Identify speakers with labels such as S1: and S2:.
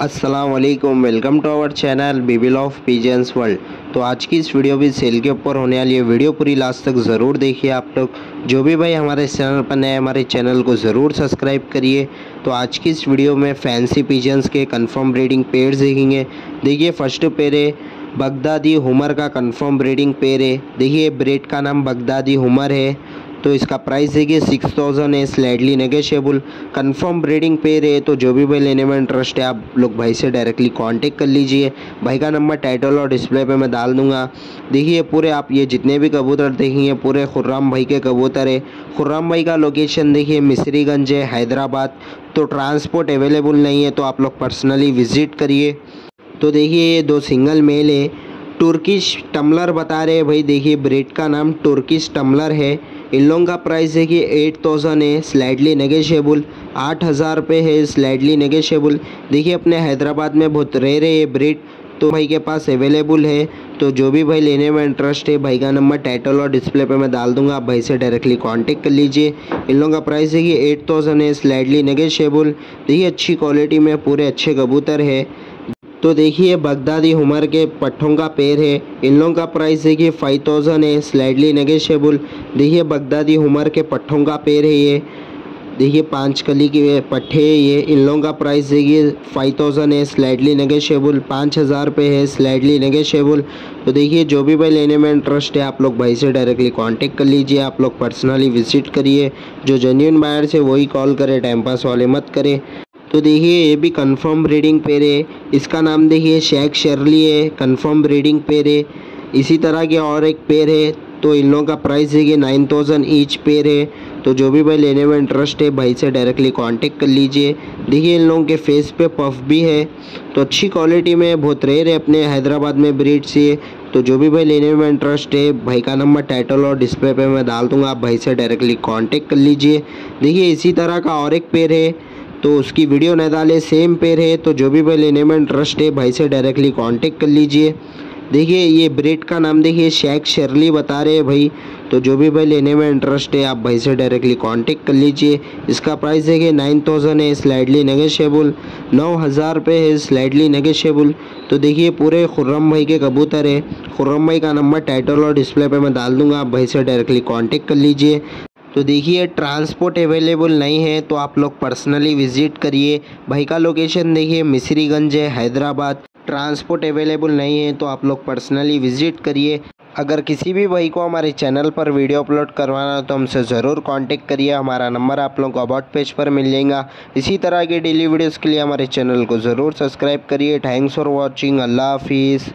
S1: अस्सलाम welcome to our channel Bible of pigeons world तो आज की इस वीडियो भी सेल के ऊपर होने वाली है। वीडियो पूरी लास्ट तक ज़रूर देखिए आप लोग। जो भी भाई हमारे चैनल पर नए हमारे चैनल को ज़रूर सब्सक्राइब करिए। तो आज की इस वीडियो में फैंसी पीजेंस के कंफर्म ब्रीडिंग पेयर देखेंगे। देखिए फ़र्स्ट पेयर है बगदादी हुमर का कन्फर्म ब्रीडिंग पेयर है। देखिए ब्रेड का नाम बगदादी हुमर है। तो इसका प्राइस देखिए सिक्स थाउज़ेंड है slightly negotiable confirm breeding pair है तो जो भी भाई लेने में इंटरेस्ट है, आप लोग भाई से डायरेक्टली कांटेक्ट कर लीजिए। भाई का नंबर टाइटल और डिस्प्ले पे मैं डाल दूँगा। देखिए पूरे आप ये जितने भी कबूतर देखेंगे, पूरे खुर्राम भाई के कबूतर है। खुर्राम भाई का लोकेशन देखिए, मिसरीगंज है, हैदराबाद। तो ट्रांसपोर्ट अवेलेबल नहीं है तो आप लोग पर्सनली विज़िट करिए। तो देखिए ये दो सिंगल मेल है। तुर्किश टम्बलर बता रहे हैं, भाई देखिए, ब्रेड का नाम तुर्किश टम्बलर है। इन लोगों का प्राइस देखिए एट थाउज़ेंड है स्लाइडली नेगेशिएबल आठ हज़ार रुपये है स्लाइडली नेगेशिएबल देखिए, अपने हैदराबाद में बहुत रह रहे हैं ब्रेड तो भाई के पास अवेलेबल है। तो जो भी भाई लेने में इंटरेस्ट है, भाई का नंबर टाइटल और डिस्प्ले पे मैं डाल दूँगा, आप भाई से डायरेक्टली कांटेक्ट कर लीजिए। इन लोगों का प्राइस देखिए एट थाउज़ेंड है स्लाइडली नेगेशिएबल देखिए, अच्छी क्वालिटी में पूरे अच्छे कबूतर है। तो देखिए, बगदादी उमर के पट्ठों का पेड़ है। इन लोगों का प्राइस देखिए फाइव थाउज़ेंड है स्लाइडली नेगेशिएबल देखिए, बगदादी उमर के पट्ठों का पेड़ है ये। देखिए पाँच कली के पट्टे है ये। इन लोगों का प्राइस देखिए फाइव थाउज़ेंड है स्लाइडली नेगेशिएबल पाँच हज़ार रुपये है स्लाइडली नेगेशिएबल तो देखिए, जो भी भाई लेने में इंटरेस्ट है, आप लोग भाई से डायरेक्टली कांटेक्ट कर लीजिए। आप लोग पर्सनली विज़िट करिए। जो जेन्यून बायर से वही कॉल करें टाइम पास वाले मत करें। तो देखिए, ये भी कंफर्म ब्रीडिंग पेयर है। इसका नाम देखिए शेख शेरली है कंफर्म ब्रीडिंग पेयर है। इसी तरह के और एक पेयर है तो इन लोगों का प्राइस देखिए नाइन थाउज़ेंड ईच पेयर है। तो जो भी भाई लेने में इंटरेस्ट है, भाई से डायरेक्टली कांटेक्ट कर लीजिए। देखिए, इन लोगों के फेस पे पफ भी है। तो अच्छी क्वालिटी में बहुत रेयर है अपने हैदराबाद में ब्रीड से। तो जो भी भाई लेने में इंटरेस्ट है, भाई का नंबर टाइटल और डिस्प्ले पे मैं डाल दूँगा, आप भाई से डायरेक्टली कॉन्टेक्ट कर लीजिए। देखिए, इसी तरह का और एक पेयर है। तो उसकी वीडियो न डाले सेम पेयर है तो जो भी भाई लेने में इंटरेस्ट है, भाई से डायरेक्टली कांटेक्ट कर लीजिए। देखिए, ये ब्रेड का नाम देखिए शेख शेरली बता रहे हैं भाई। तो जो भी भाई लेने में इंटरेस्ट है, आप भाई से डायरेक्टली कांटेक्ट कर लीजिए। इसका प्राइस देखिए नाइन थाउज़ेंड है स्लाइडली नेगेशिएबल नौ हज़ार रुपये है स्लाइडली नेगेशिएबल तो देखिए, पूरे खुर्रम भाई के कबूतर है। खुर्रम भाई का नंबर टाइटल और डिस्प्ले पे मैं डाल दूँगा, आप भाई से डायरेक्टली कॉन्टेक्ट कर लीजिए। तो देखिए ट्रांसपोर्ट अवेलेबल नहीं है तो आप लोग पर्सनली विज़िट करिए। भाई का लोकेशन देखिए, मिसरीगंज है, हैदराबाद। ट्रांसपोर्ट अवेलेबल नहीं है तो आप लोग पर्सनली विज़िट करिए। अगर किसी भी भाई को हमारे चैनल पर वीडियो अपलोड करवाना हो तो हमसे ज़रूर कांटेक्ट करिए। हमारा नंबर आप लोगों को अबाउट पेज पर मिल जाएगा। इसी तरह के डेली वीडियोस के लिए हमारे चैनल को ज़रूर सब्सक्राइब करिए। थैंक्स फॉर वॉचिंग अल्लाह हाफिज़।